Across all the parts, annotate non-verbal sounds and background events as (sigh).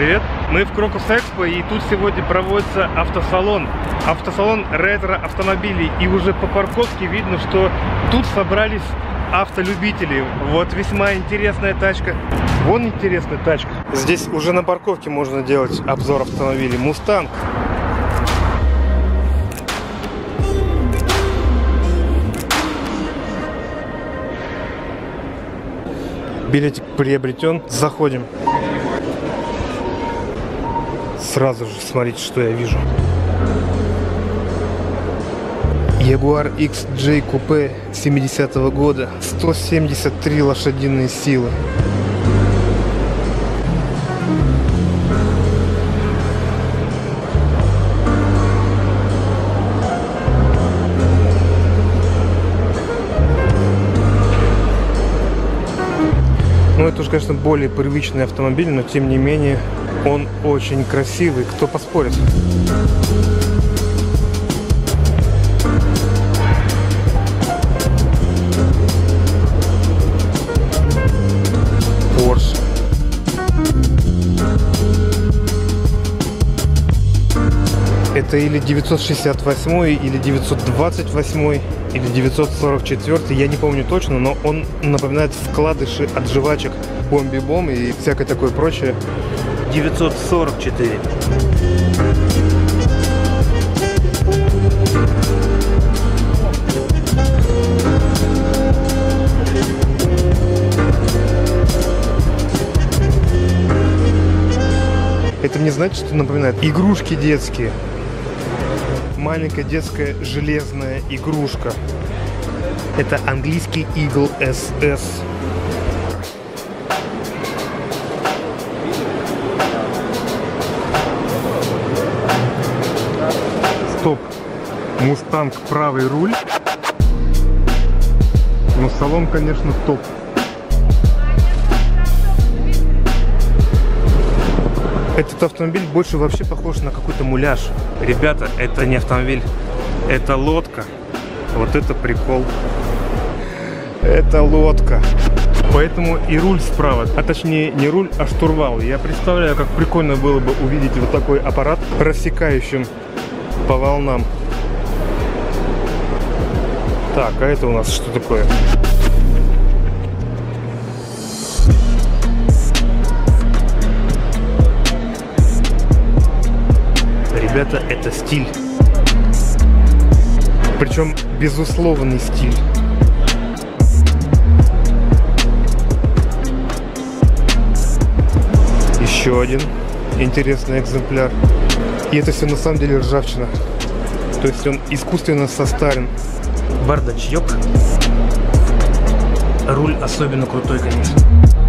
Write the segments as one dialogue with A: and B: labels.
A: Привет! Мы в Крокус Экспо и тут сегодня проводится автосалон. Автосалон ретро-автомобилей. И уже по парковке видно, что тут собрались автолюбители. Вот весьма интересная тачка. Вон интересная тачка. Здесь уже на парковке можно делать обзор автомобилей. Мустанг. Билетик приобретен. Заходим. Сразу же смотрите, что я вижу. Jaguar XJ Coupe 70 -го года. 173 лошадиные силы. Это уже, конечно, более привычный автомобиль, но тем не менее он очень красивый. Кто поспорит? Это или 968 или 928 или 944, я не помню точно, но он напоминает вкладыши от жвачек Бомби-Бом и всякое такое прочее.
B: 944.
A: Это мне знаете, что напоминает? Игрушки детские. Маленькая детская железная игрушка. Это английский Eagle SS. Стоп. Мустанг правый руль. Но салон, конечно, топ. Этот автомобиль больше вообще похож на какой-то муляж. Ребята, это не автомобиль, это лодка. Вот это прикол. Это лодка. Поэтому и руль справа, а точнее не руль, а штурвал. Я представляю, как прикольно было бы увидеть вот такой аппарат, рассекающим по волнам. Так, а это у нас что такое? Ребята, это стиль. Причем безусловный стиль. Еще один интересный экземпляр. И это все на самом деле ржавчина. То есть он искусственно состарен.
B: Бардачок. Руль особенно крутой, конечно.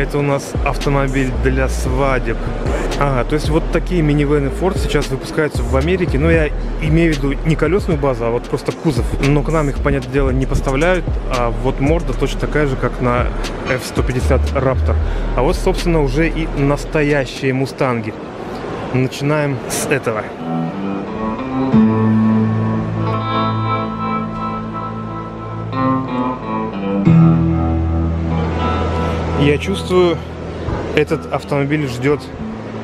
A: Это у нас автомобиль для свадеб. Ага, то есть вот такие минивены Ford сейчас выпускаются в Америке. Но я имею в виду не колесную базу, а вот просто кузов. Но к нам их, понятное дело, не поставляют. А вот морда точно такая же, как на F-150 Raptor. А вот, собственно, уже и настоящие мустанги. Начинаем с этого. Я чувствую, этот автомобиль ждет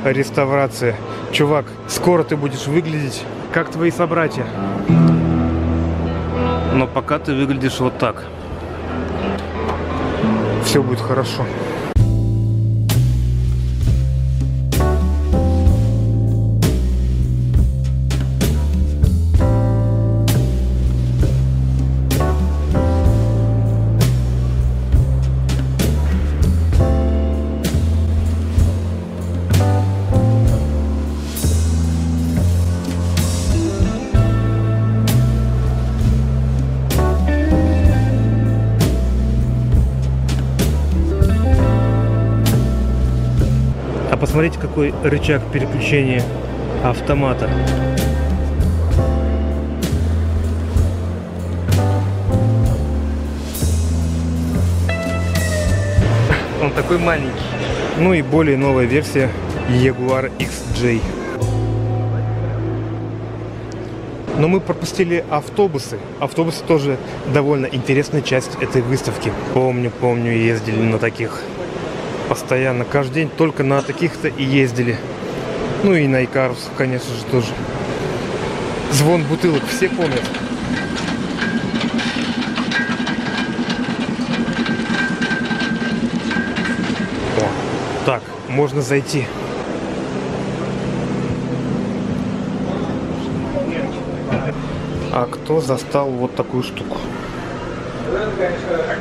A: реставрация. Чувак, скоро ты будешь выглядеть как твои собратья.
B: Но пока ты выглядишь вот так.
A: Все будет хорошо. Посмотрите, какой рычаг переключения автомата. Он такой маленький. Ну и более новая версия Jaguar XJ. Но мы пропустили автобусы. Автобусы тоже довольно интересная часть этой выставки. Помню, помню, ездили на таких. Постоянно, каждый день только на таких-то и ездили. Ну и на Икарус, конечно же, тоже. Звон бутылок все помнят. О, так, можно зайти. А кто застал вот такую штуку?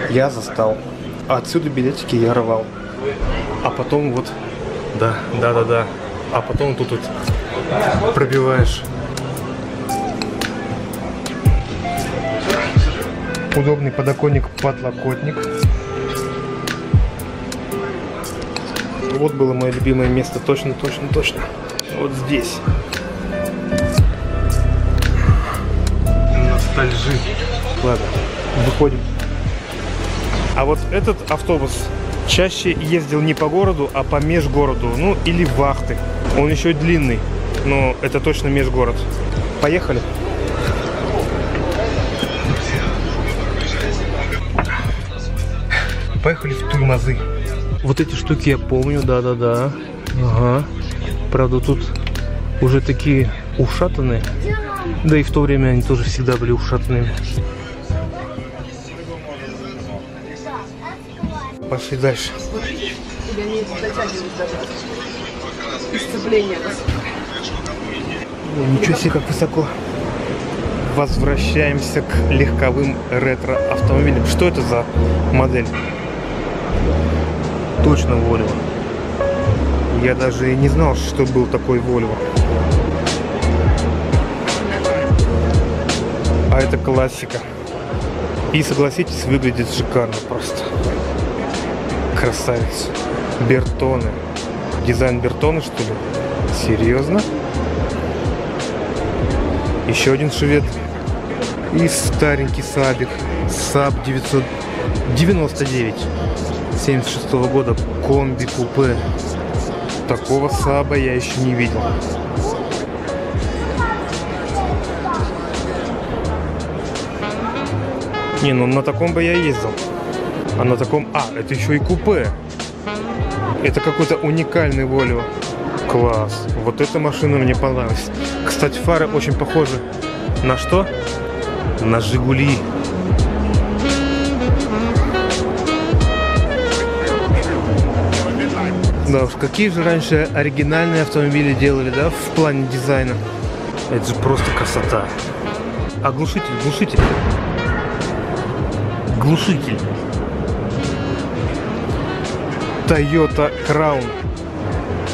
A: Я застал. Отсюда билетики я рвал. А потом вот... Да, да, да, да. А потом тут вот пробиваешь. Удобный подоконник-подлокотник. Вот было мое любимое место. Точно, точно, точно. Вот здесь. Ностальжи. Ладно, выходим. А вот этот автобус чаще ездил не по городу, а по межгороду. Ну, или вахты. Он еще длинный. Но это точно межгород. Поехали. Поехали в Туймазы. Вот эти штуки я помню, да-да-да. Ага. Правда, тут уже такие ушатанные. Да и в то время они тоже всегда были ушатанными. Пошли дальше.
C: Тебя
A: ничего себе, как высоко. Возвращаемся к легковым ретро-автомобилям. Что это за модель? Точно Volvo. Я даже и не знал, что был такой Volvo. А это классика. И согласитесь, выглядит шикарно просто. Красавец. Бертоны. Дизайн Бертона, что ли? Серьезно? Еще один швед. И старенький Сабик. Саб 999. 76 года. Комби купе. Такого Саба я еще не видел. Не, ну на таком бы я ездил. А на таком... А, это еще и купе. Это какой-то уникальный Volvo. Класс. Вот эта машина мне понравилась. Кстати, фары очень похожи. На что? На Жигули. Да уж, какие же раньше оригинальные автомобили делали, да, в плане дизайна. Это же просто красота. А глушитель, глушитель. Глушитель. Toyota Crown.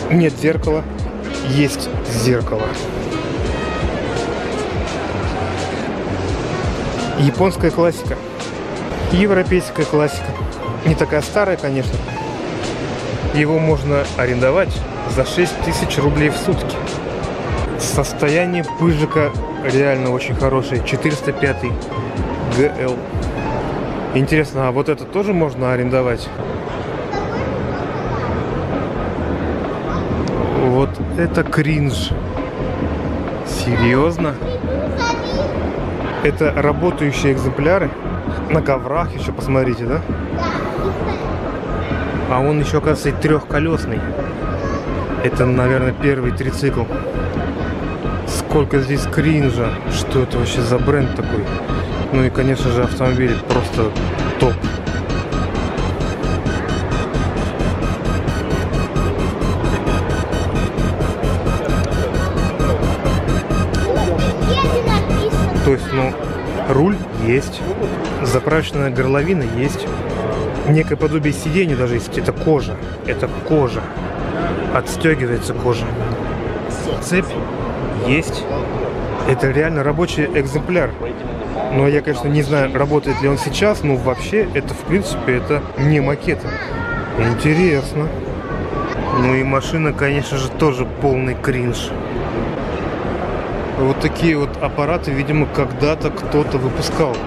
A: Нет зеркала, есть зеркало. Японская классика. Европейская классика. Не такая старая, конечно. Его можно арендовать за 6 тысяч рублей в сутки. Состояние пыжика реально очень хорошее. 405 ГЛ. Интересно, а вот это тоже можно арендовать? Вот это кринж. Серьезно? Это работающие экземпляры. На коврах еще посмотрите, да? А он еще, оказывается, и трехколесный. Это, наверное, первый трицикл. Сколько здесь кринжа. Что это вообще за бренд такой? Ну и, конечно же, автомобиль просто топ. Руль есть, заправочная горловина есть, некое подобие сиденья даже есть. Это кожа, это кожа, отстегивается кожа. Цепь есть. Это реально рабочий экземпляр. Но я, конечно, не знаю, работает ли он сейчас, но вообще это, в принципе, это не макет. Интересно. Ну и машина, конечно же, тоже полный кринж. Вот такие вот аппараты, видимо, когда-то кто-то выпускал.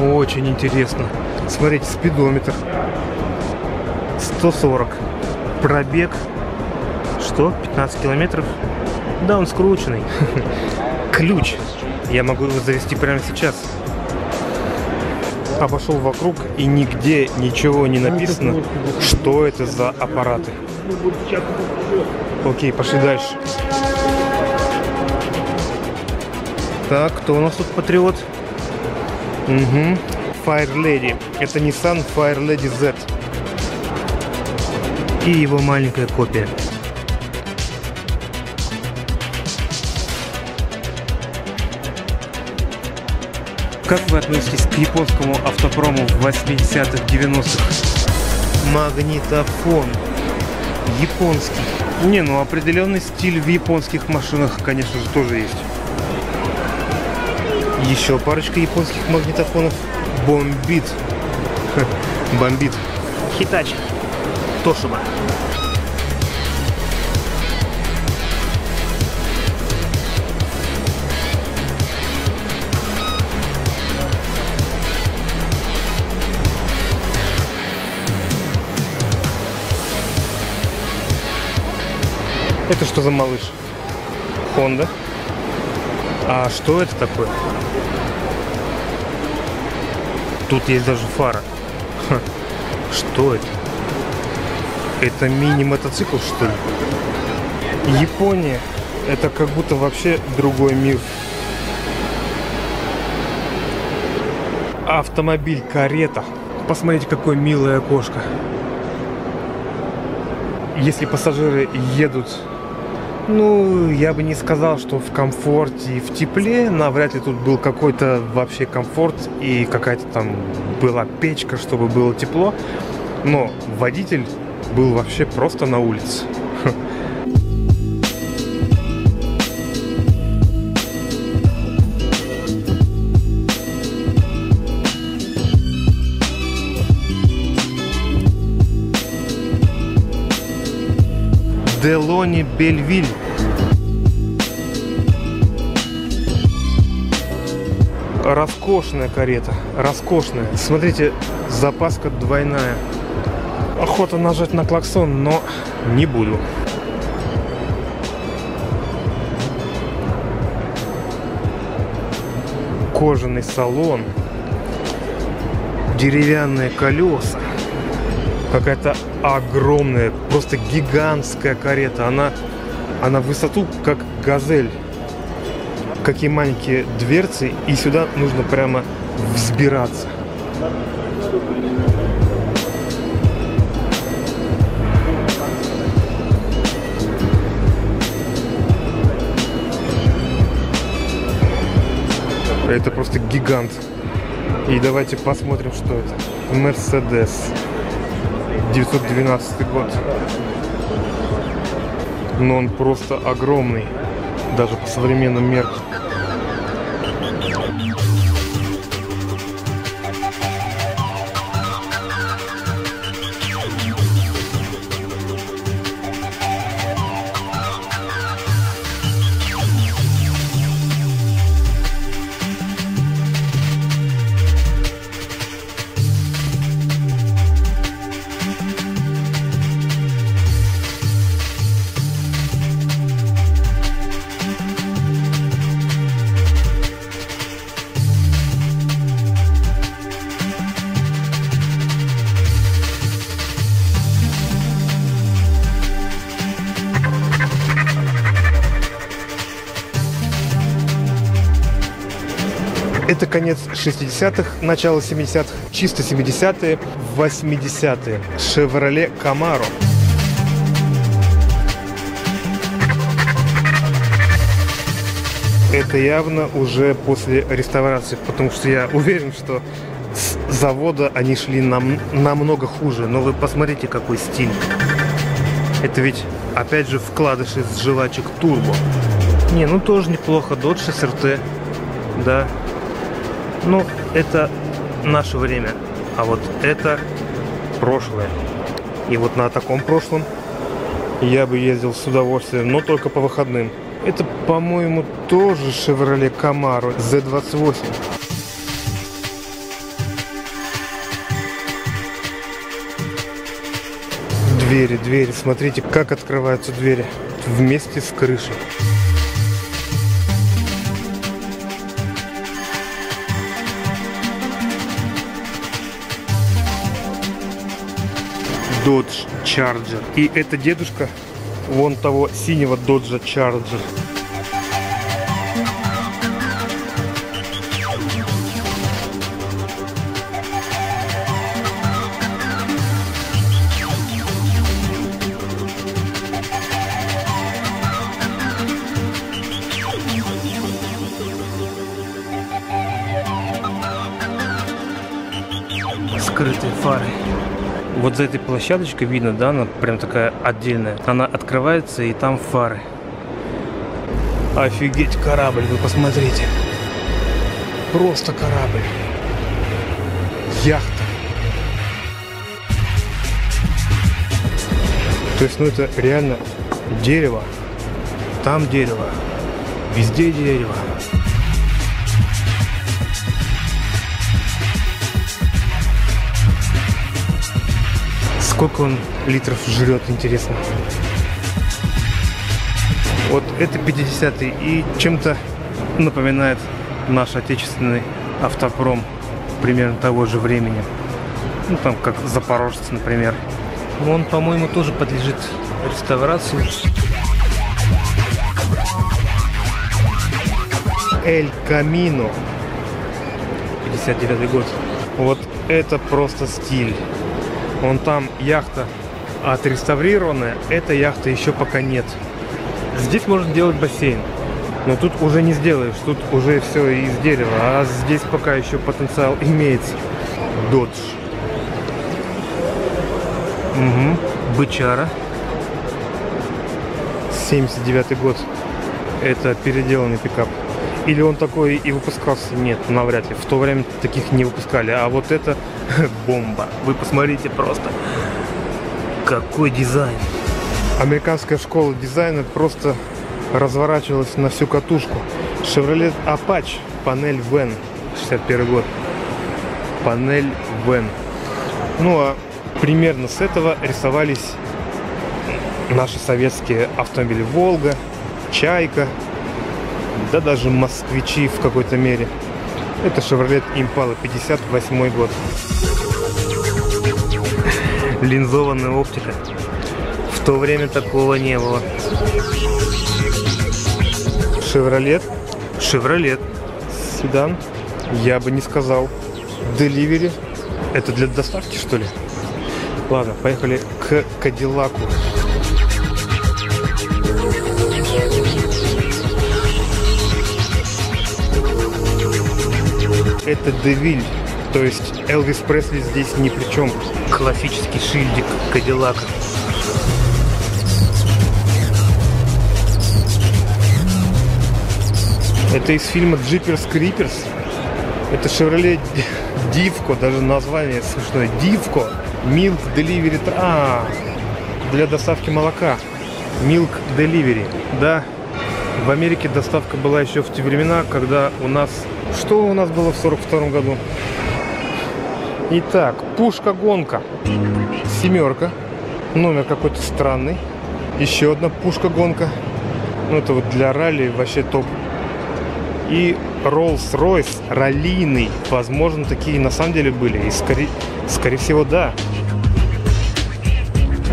A: Очень интересно. Смотрите, спидометр. 140. Пробег. Что? 15 километров?
B: Да, он скрученный. (laughs)
A: Ключ. Я могу его завести прямо сейчас. Обошел вокруг и нигде ничего не написано, что это за аппараты. Окей, пошли дальше.
B: Так, кто у нас тут патриот?
A: Угу. Fire Lady. Это Nissan Fire Lady Z.
B: И его маленькая копия. Как вы относитесь к японскому автопрому в 80-х, 90-х?
A: Магнитофон. Японский. Не, ну определенный стиль в японских машинах, конечно же, тоже есть. Еще парочка японских магнитофонов. Бомбит. (laughs) Бомбит.
B: Хитачи. Тошиба.
A: Это что за малыш? Honda. А что это такое? Тут есть даже фара. Ха, Что это? Это мини-мотоцикл, что ли? Япония. Это как будто вообще другой мир. Автомобиль карета. Посмотрите, какое милое окошко. Если пассажиры едут ну, я бы не сказал, что в комфорте и в тепле. Навряд ли тут был какой-то вообще комфорт и какая-то там была печка, чтобы было тепло. Но водитель был вообще просто на улице. Делони Бельвиль. Роскошная карета, роскошная. Смотрите, запаска двойная. Охота нажать на клаксон, но не буду. Кожаный салон, деревянные колеса какая-то огромная, просто гигантская карета. Она, она в высоту как газель. Какие маленькие дверцы, и сюда нужно прямо взбираться. Это просто гигант. И давайте посмотрим, что это. Мерседес. 912 год. Но он просто огромный, даже по современным меркам. Это конец 60-х, начало 70-х, чисто 70-е, 80-е. Chevrolet Camaro. Это явно уже после реставрации, потому что я уверен, что с завода они шли нам, намного хуже. Но вы посмотрите, какой стиль. Это ведь, опять же, вкладыши из жвачек турбо.
B: Не, ну тоже неплохо. Dodge SRT. Да. Ну, это наше время. А вот это прошлое.
A: И вот на таком прошлом я бы ездил с удовольствием, но только по выходным. Это, по-моему, тоже Chevrolet Camaro Z28. Двери, двери, смотрите, как открываются двери вместе с крышей. Dodge Charger. И это дедушка вон того синего Dodge Charger.
B: Скрытые фары. Вот за этой площадочкой видно, да, она прям такая отдельная. Она открывается, и там фары. Офигеть, корабль, вы посмотрите. Просто корабль.
A: Яхта. То есть, ну это реально дерево. Там дерево. Везде дерево. Сколько он литров жрет, интересно. Вот это 50-й и чем-то напоминает наш отечественный автопром примерно того же времени. Ну, там, как Запорожец, например.
B: Он, по-моему, тоже подлежит реставрации.
A: Эль Камино. 59 год. Вот это просто стиль. Вон там яхта отреставрированная, эта яхта еще пока нет. Здесь можно делать бассейн. Но тут уже не сделаешь, тут уже все из дерева, а здесь пока еще потенциал (laughs) имеется. Додж. Угу. Бычара. 79 год. Это переделанный пикап. Или он такой и выпускался? Нет, навряд ли. В то время таких не выпускали. А вот это (laughs) бомба. Вы посмотрите просто. Какой дизайн. Американская школа дизайна просто разворачивалась на всю катушку. Chevrolet Apache, панель Вен, 61 год. Панель Вен. Ну а примерно с этого рисовались наши советские автомобили Волга, Чайка, да даже москвичи в какой-то мере. Это Chevrolet Impala 58 год.
B: Линзованная оптика. В то время такого не было.
A: Chevrolet
B: Шевролет.
A: седан, я бы не сказал. Delivery. Это для доставки, что ли? Ладно, поехали к Кадиллаку. Это Девиль. То есть Элвис Пресли здесь ни при чем.
B: Классический шильдик Кадиллака.
A: Это из фильма Джиперс Криперс. Это Chevrolet Дивко, даже название смешное. Дивко. Milk Delivery. А, для доставки молока. Milk Delivery. Да, в Америке доставка была еще в те времена, когда у нас... Что у нас было в 42 году? Итак, пушка-гонка. Семерка. Номер какой-то странный. Еще одна пушка-гонка. Ну, это вот для ралли вообще топ. И Rolls-Royce раллийный. Возможно, такие на самом деле были. И скорее, скорее всего, да.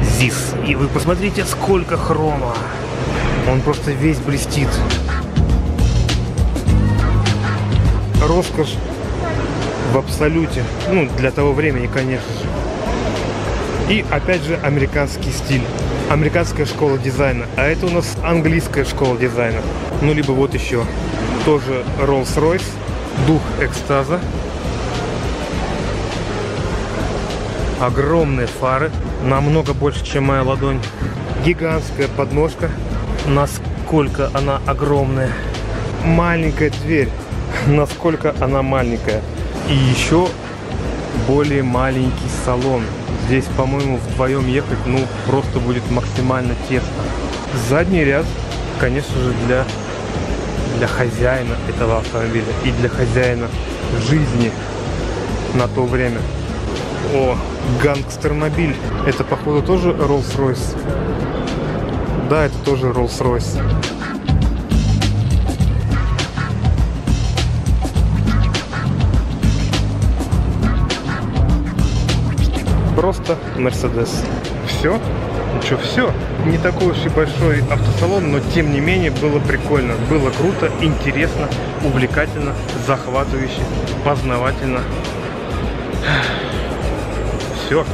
B: ЗИС. И вы посмотрите, сколько хрома.
A: Он просто весь блестит. Роскошь в абсолюте. Ну, для того времени, конечно же. И опять же американский стиль. Американская школа дизайна. А это у нас английская школа дизайна. Ну, либо вот еще. Тоже Rolls-Royce. Дух экстаза. Огромные фары. Намного больше, чем моя ладонь. Гигантская подножка. Насколько она огромная. Маленькая дверь. (laughs) Насколько она маленькая. И еще более маленький салон. Здесь, по-моему, вдвоем ехать, ну, просто будет максимально тесно. Задний ряд, конечно же, для, для хозяина этого автомобиля и для хозяина жизни на то время. О, гангстермобиль. Это, походу, тоже Rolls-Royce. Да, это тоже Rolls-Royce. Просто Mercedes. Все? Ну что, все. Не такой уж и большой автосалон, но тем не менее было прикольно. Было круто, интересно, увлекательно, захватывающе, познавательно. Все.